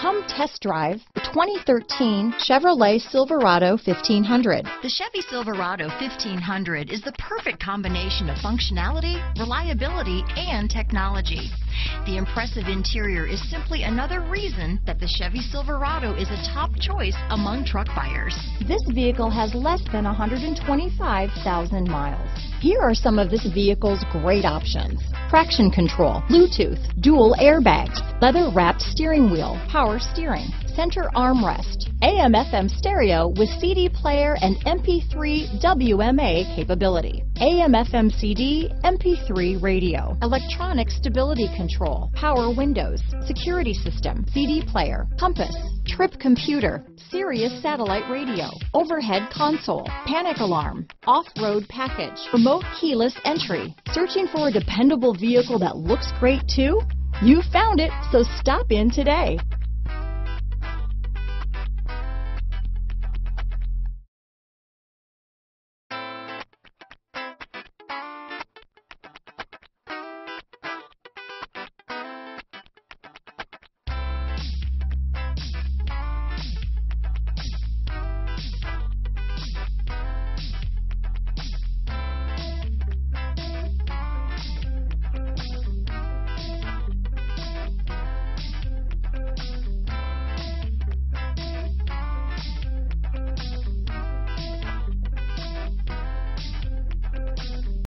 Come test drive the 2013 Chevrolet Silverado 1500. The Chevy Silverado 1500 is the perfect combination of functionality, reliability, and technology. The impressive interior is simply another reason that the Chevy Silverado is a top choice among truck buyers. This vehicle has less than 125,000 miles. Here are some of this vehicle's great options. Traction control, Bluetooth, dual airbags, leather wrapped steering wheel, power steering, center armrest, AM FM stereo with CD player and MP3 WMA capability, AM FM CD, MP3 radio, electronic stability control, power windows, security system, CD player, compass, trip computer, Sirius satellite radio, overhead console, panic alarm, off-road package, remote keyless entry. Searching for a dependable vehicle that looks great too? You found it, so stop in today.